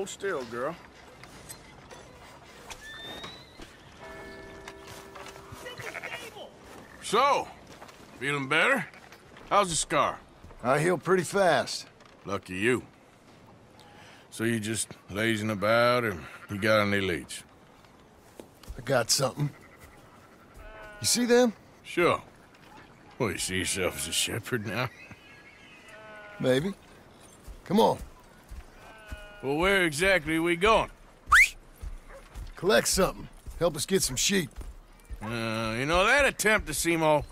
Now, hold still, girl. So, feeling better? How's the scar? I heal pretty fast. Lucky you. So you just lazing about, or you got any leads? I got something. You see them? Sure. Well, you see yourself as a shepherd now? Maybe. Come on. Well, where exactly are we going? Collect something. Help us get some sheep. Uh, you know, that attempt to seem all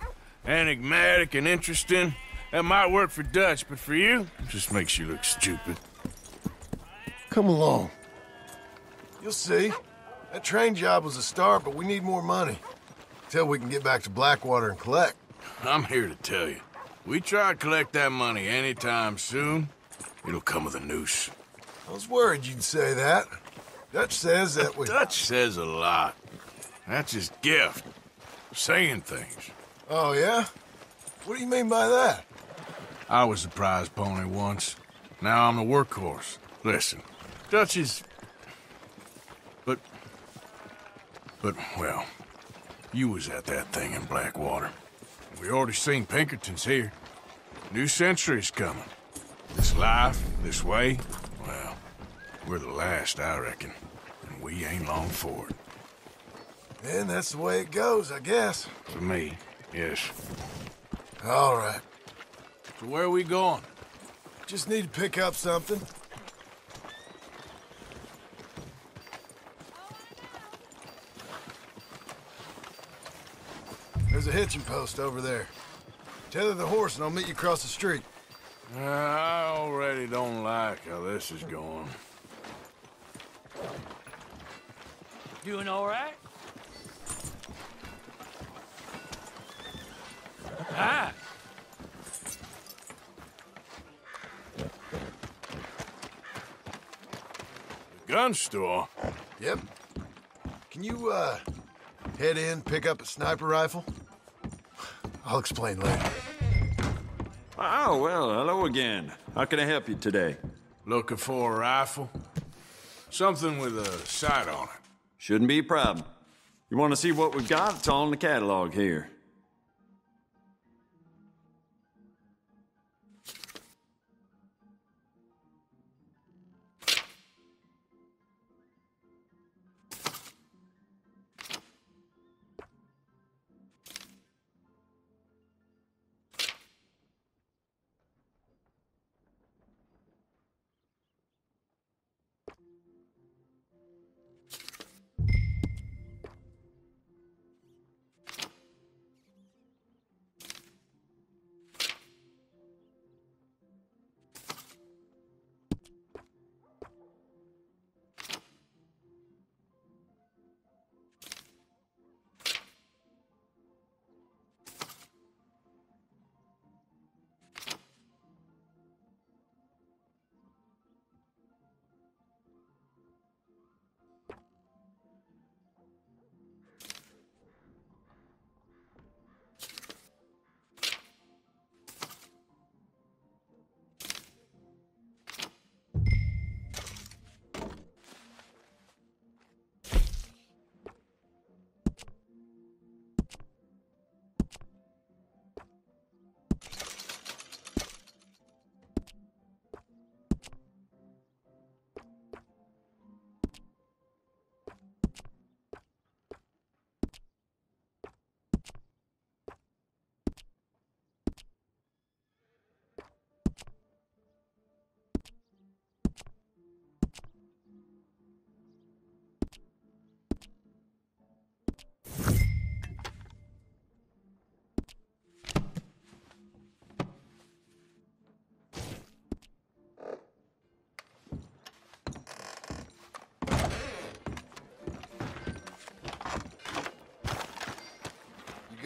enigmatic and interesting, that might work for Dutch, but for you, it just makes you look stupid. Come along. You'll see. That train job was a start, but we need more money. Till we can get back to Blackwater and collect. I'm here to tell you. We try to collect that money anytime soon, it'll come with a noose. I was worried you'd say that. Dutch says that we... Dutch says a lot. That's his gift. Saying things. Oh, yeah? What do you mean by that? I was the prize pony once. Now I'm the workhorse. Listen, Dutch is... But... But, well, you was at that thing in Blackwater. We already seen Pinkertons here. New century's coming. This life, this way, we're the last, I reckon. And we ain't long for it. And that's the way it goes, I guess. For me, yes. All right. So where are we going? Just need to pick up something. There's a hitching post over there. Tether the horse and I'll meet you across the street. Uh, I already don't like how this is going. Doing all right? Ah, The gun store? Yep. Can you, uh, head in, pick up a sniper rifle? I'll explain later. Oh, well, hello again. How can I help you today? Looking for a rifle? Something with a sight on it. Shouldn't be a problem. You want to see what we've got? It's all in the catalog here.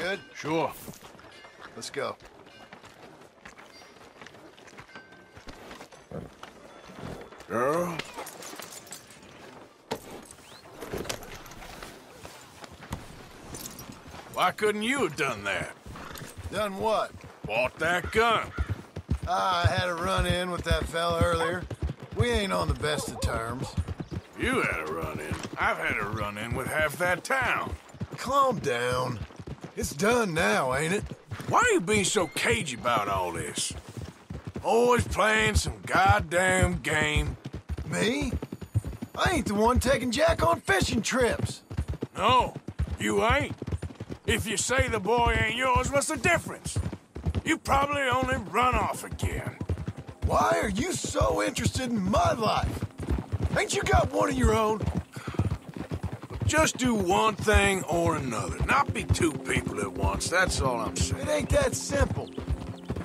Good? Sure. Let's go. Girl? Why couldn't you have done that? Done what? Bought that gun. Ah, I had a run-in with that fella earlier. We ain't on the best of terms. You had a run-in. I've had a run-in with half that town. Calm down. It's done now, ain't it? Why are you being so cagey about all this? Always playing some goddamn game. Me? I ain't the one taking Jack on fishing trips. No, you ain't. If you say the boy ain't yours, what's the difference? You probably only run off again. Why are you so interested in my life? Ain't you got one of your own? Just do one thing or another. Not be two people at once, that's all I'm saying. It ain't that simple.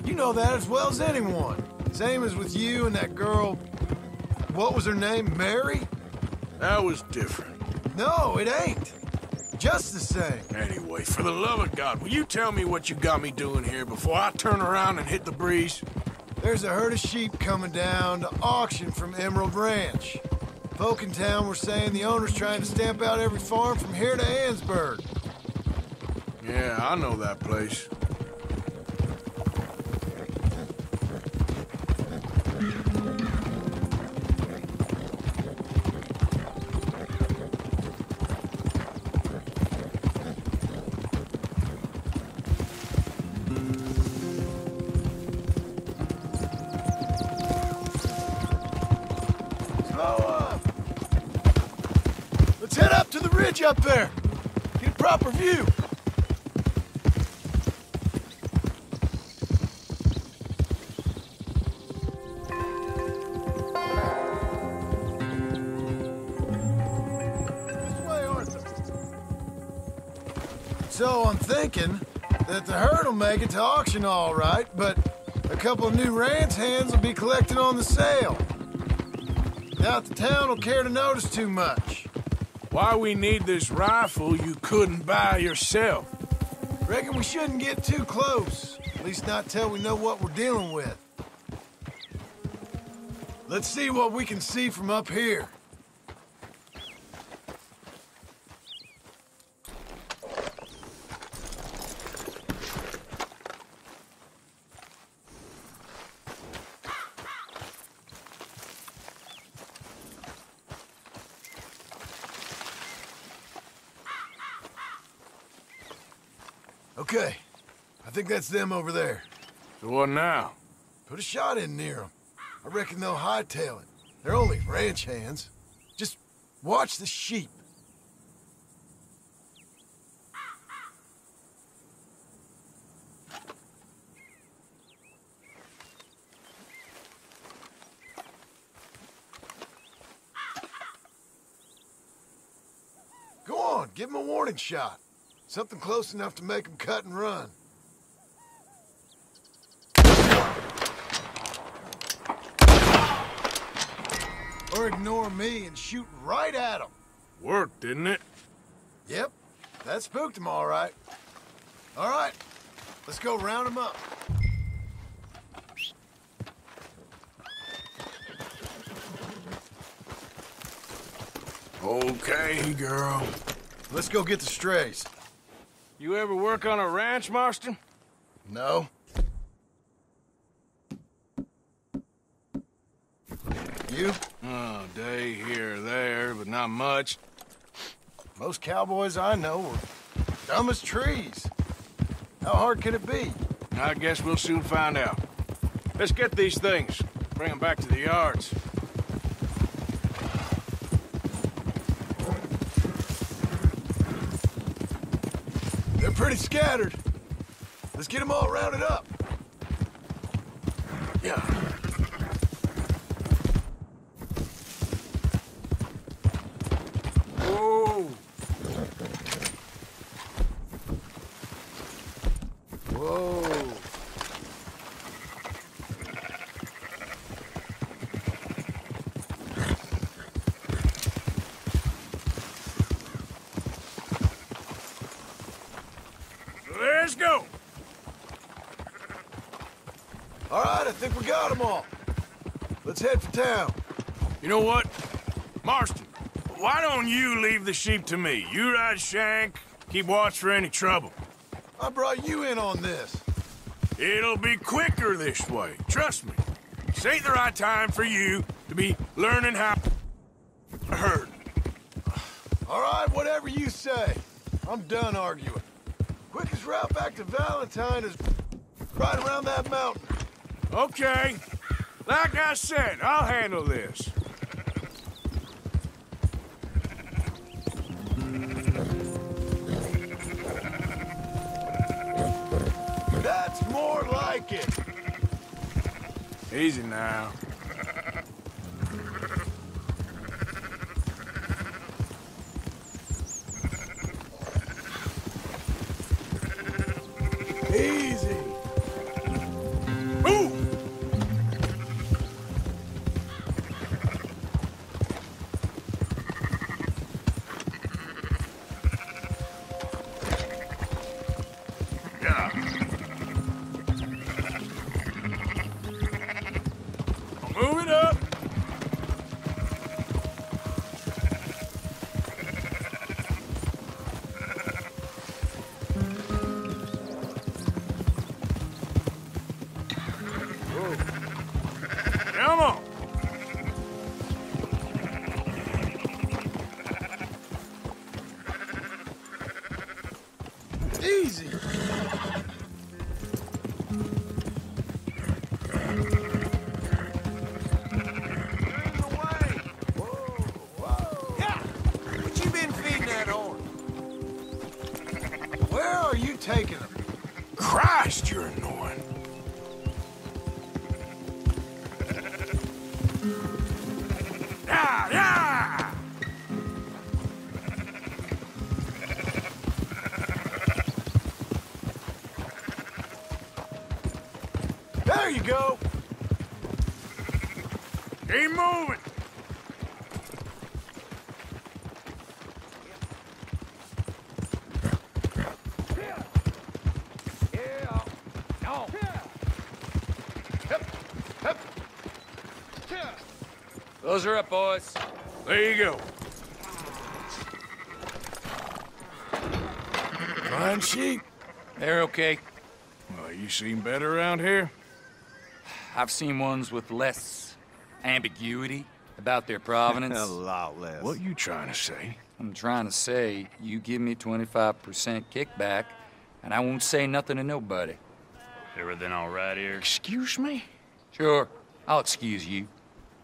You know that as well as anyone. Same as with you and that girl. What was her name? Mary? That was different. No, it ain't. Just the same. Anyway, for the love of God, will you tell me what you got me doing here before I turn around and hit the breeze? There's a herd of sheep coming down to auction from Emerald Ranch. Folk in town were saying the owner's trying to stamp out every farm from here to Annesburg. Yeah, I know that place. Arthur. So I'm thinking that the herd will make it to auction all right, but a couple of new ranch hands will be collecting on the sale. Doubt the town will care to notice too much. Why we need this rifle you couldn't buy yourself? Reckon we shouldn't get too close. At least not till we know what we're dealing with. Let's see what we can see from up here. Okay, I think that's them over there. So what now? Put a shot in near them. I reckon they'll hightail it. They're only ranch hands. Just watch the sheep. Go on, give them a warning shot. Something close enough to make them cut and run. Or ignore me and shoot right at them. Worked, didn't it? Yep, that spooked them all right. All right, let's go round them up. Okay, girl. Let's go get the strays. You ever work on a ranch, Marston? No? You? Oh, day here or there, but not much. Most cowboys I know are dumb as trees. How hard could it be? I guess we'll soon find out. Let's get these things. Bring them back to the yards. Pretty scattered. Let's get them all rounded up. Yeah. Whoa. Whoa. Let's go. All right, I think we got them all. Let's head for town. You know what? Marston, why don't you leave the sheep to me? You ride Shank, keep watch for any trouble. I brought you in on this. It'll be quicker this way. Trust me. This ain't the right time for you, to be learning how to herd. All right, whatever you say. I'm done arguing. Quickest route back to Valentine is right around that mountain. Okay. Like I said, I'll handle this. That's more like it. Easy now. There you go. Keep moving. Yeah. No. Those are up, boys. There you go. Fine sheep. They're okay. Well, you seem better around here. I've seen ones with less ambiguity about their provenance. A lot less. What you trying to say? I'm trying to say, you give me 25% kickback, and I won't say nothing to nobody. Everything all right here? Excuse me? Sure, I'll excuse you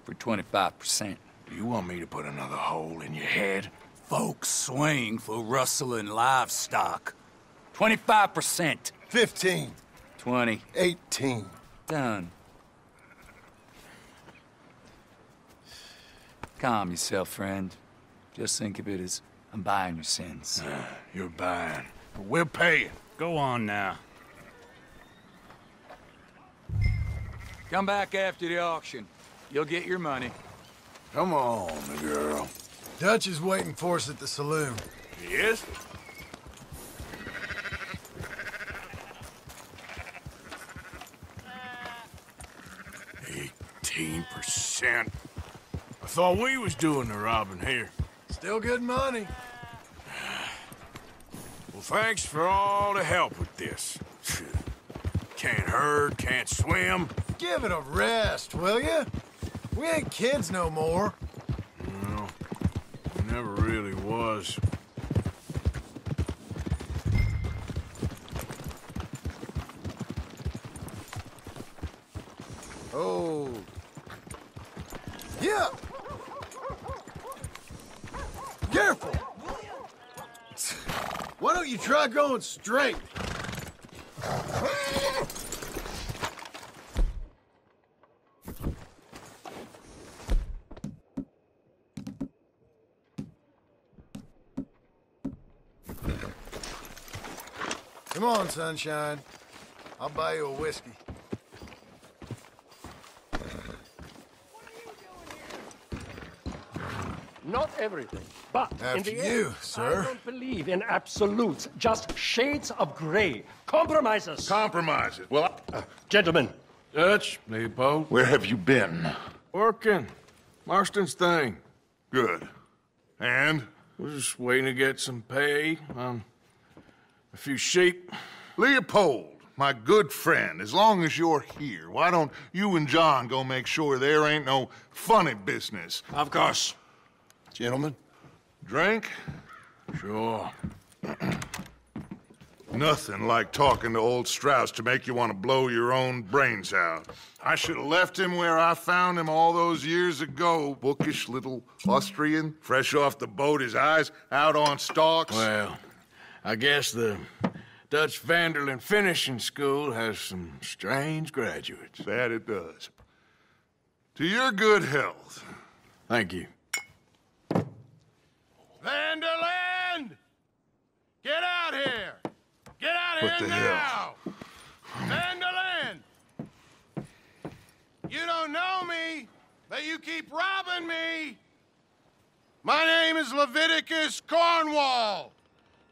for 25%. Do You want me to put another hole in your head? Folks swing for rustling livestock. 25%. 15. 20. 18. Done. Calm yourself, friend. Just think of it as I'm buying your sins. You're buying. But we're paying. Go on now. Come back after the auction. You'll get your money. Come on, girl. Dutch is waiting for us at the saloon. Yes? Eighteen percent. Thought we was doing the robbing here. Still good money. Well, thanks for all the help with this. Can't herd, can't swim. Give it a rest, will you? We ain't kids no more. Why don't you try going straight? Come on, sunshine. I'll buy you a whiskey. Not everything, but in the you, end, sir. I don't believe in absolutes, just shades of gray, compromises. Compromises. Well, I- Gentlemen, Dutch, Leopold. where have you been? Working. Marston's thing. Good. And? We're just waiting to get some pay on a few sheep. Leopold, my good friend, as long as you're here, why don't you and John go make sure there ain't no funny business? Of course. Gentlemen, Drink? Sure. Nothing like talking to old Strauss to make you want to blow your own brains out. I should have left him where I found him all those years ago. Bookish little Austrian, fresh off the boat, his eyes out on stalks. Well, I guess the Dutch van der Linde Finishing School has some strange graduates. That it does. To your good health. Thank you. Van der Linde! Get out here! What the now! Van der Linde! You don't know me, but you keep robbing me! My name is Leviticus Cornwall.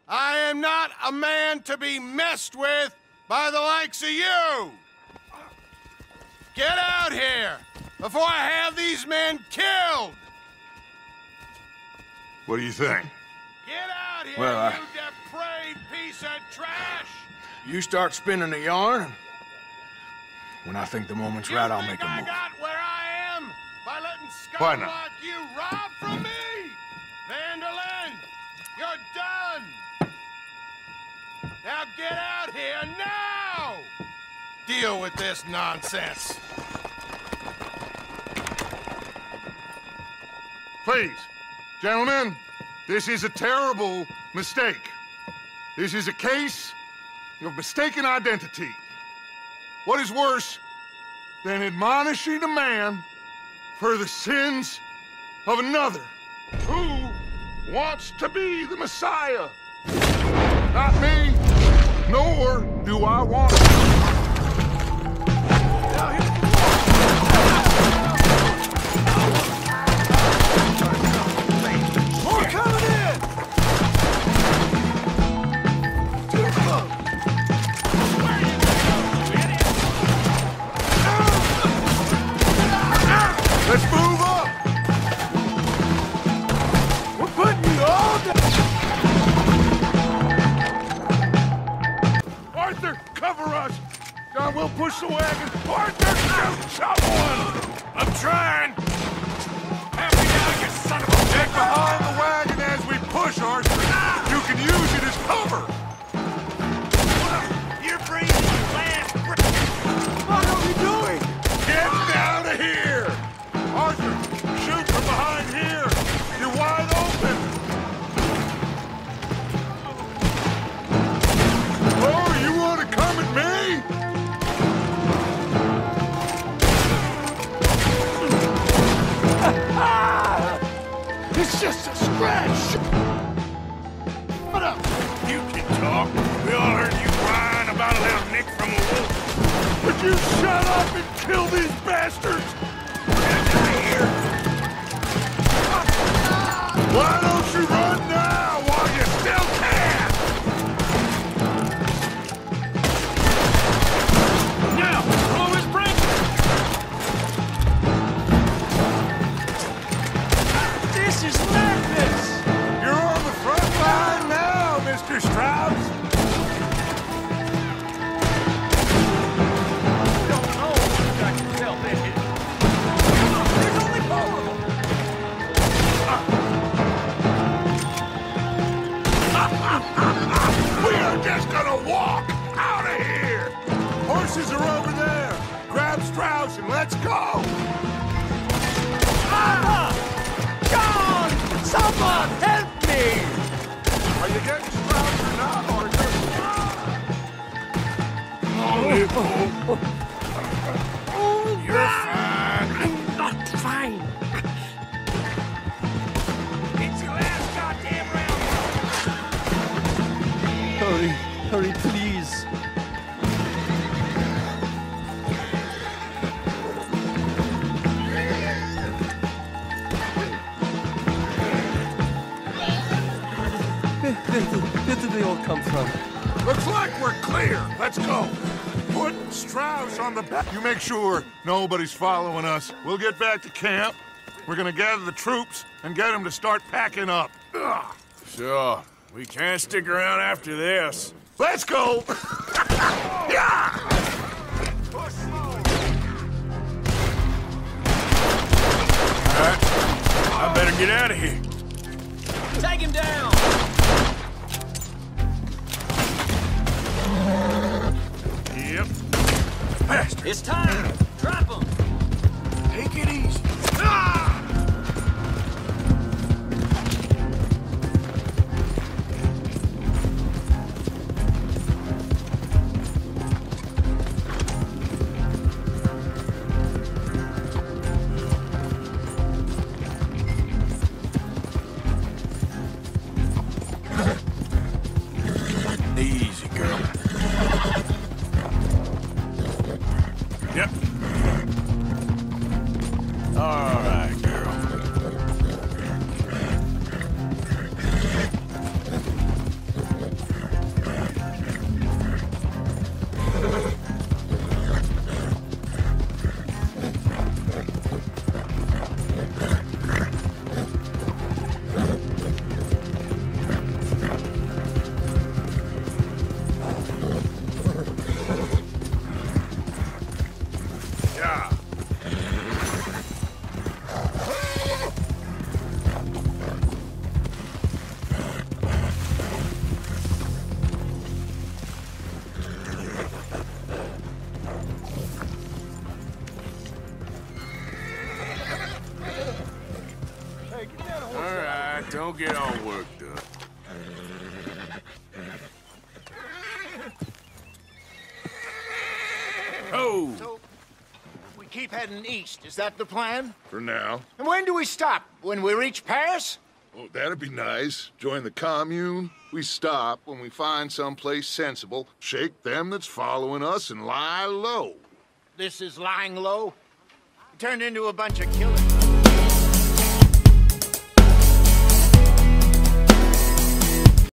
I am not a man to be messed with by the likes of you! Get out here before I have these men killed! What do you think? Get out here, Well, I- you depraved piece of trash! You start spinning a yarn. When I think the moment's You right, I'll think make a I move. got where I am by letting Why scum not? like you rob from me? Van der Linde, you're done! Now get out here now! Deal with this nonsense. Please, gentlemen, this is a terrible mistake. This is a case of mistaken identity. What is worse than admonishing a man for the sins of another who wants to be the Messiah? Not me, nor do I want to. You make sure nobody's following us. We'll get back to camp. We're gonna gather the troops and get them to start packing up. Ugh. Sure. We can't stick around after this. Let's go. yeah! All right, I better get out of here. Take him down! It's time! Don't get all worked up. Oh, So, we keep heading east. Is that the plan? For now. And when do we stop? When we reach Paris? Oh, that'd be nice. Join the commune. We stop when we find someplace sensible, shake them that's following us, and lie low. This is lying low. We turned into a bunch of killers.